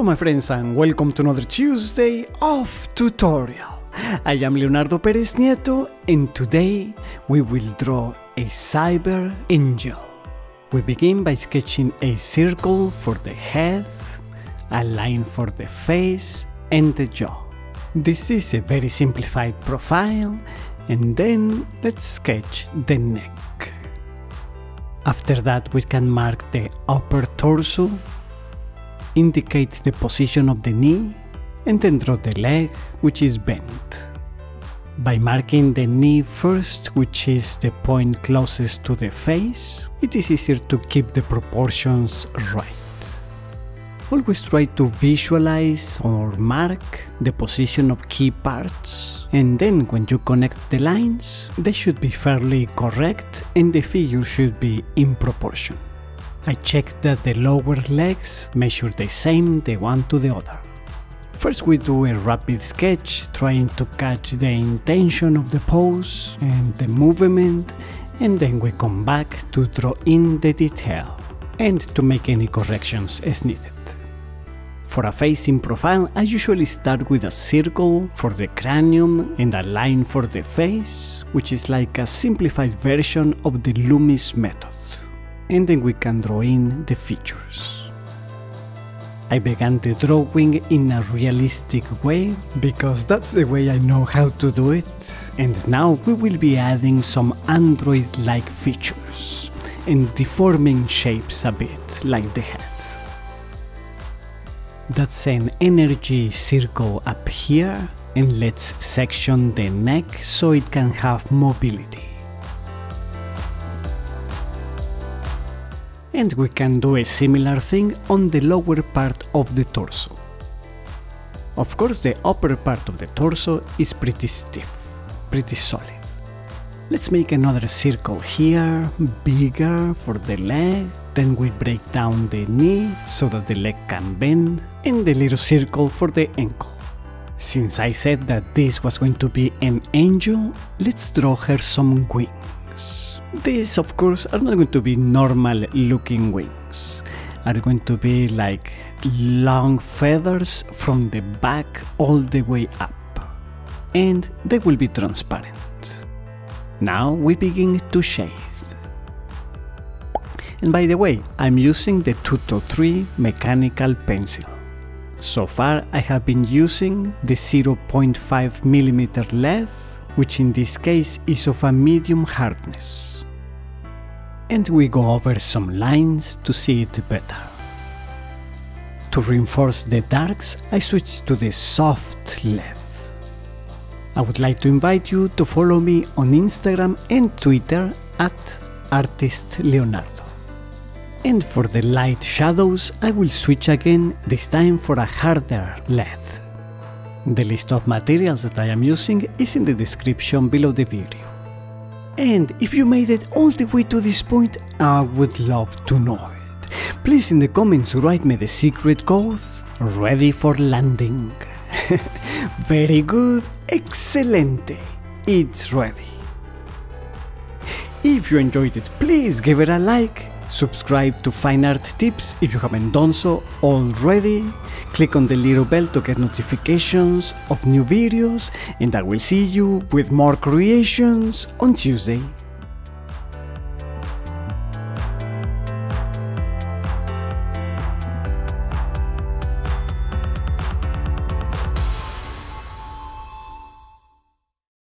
Hello my friends and welcome to another Tuesday of tutorial. I am Leonardo Pereznieto and today we will draw a cyber angel. We begin by sketching a circle for the head, a line for the face and the jaw. This is a very simplified profile and then let's sketch the neck. After that we can mark the upper torso indicate the position of the knee and then draw the leg which is bent. By marking the knee first, which is the point closest to the face, it is easier to keep the proportions right. Always try to visualize or mark the position of key parts and then when you connect the lines, they should be fairly correct and the figure should be in proportion. I check that the lower legs measure the same the one to the other. First we do a rapid sketch trying to catch the intention of the pose and the movement and then we come back to draw in the detail and to make any corrections as needed. For a face in profile, I usually start with a circle for the cranium and a line for the face, which is like a simplified version of the Loomis method and then we can draw in the features. I began the drawing in a realistic way because that's the way I know how to do it and now we will be adding some android-like features and deforming shapes a bit like the head. That's an energy circle up here and let's section the neck so it can have mobility. And we can do a similar thing on the lower part of the torso. Of course the upper part of the torso is pretty stiff, pretty solid. Let's make another circle here, bigger for the leg, then we break down the knee so that the leg can bend, and the little circle for the ankle. Since I said that this was going to be an angel, let's draw her some wings. These, of course, are not going to be normal looking wings, are going to be like long feathers from the back all the way up, and they will be transparent. Now we begin to shade. And by the way, I'm using the Tutto3 mechanical pencil. So far I have been using the 0.5mm lead, which in this case is of a medium hardness and we go over some lines to see it better. To reinforce the darks, I switch to the soft lead. I would like to invite you to follow me on Instagram and Twitter at Artist Leonardo. And for the light shadows, I will switch again, this time for a harder lead. The list of materials that I am using is in the description below the video. And if you made it all the way to this point, I would love to know it. Please in the comments write me the secret code, ready for landing. Very good, excelente, it's ready. If you enjoyed it, please give it a like, subscribe to Fine Art Tips if you haven't done so already, click on the little bell to get notifications of new videos, and I will see you with more creations on Tuesday.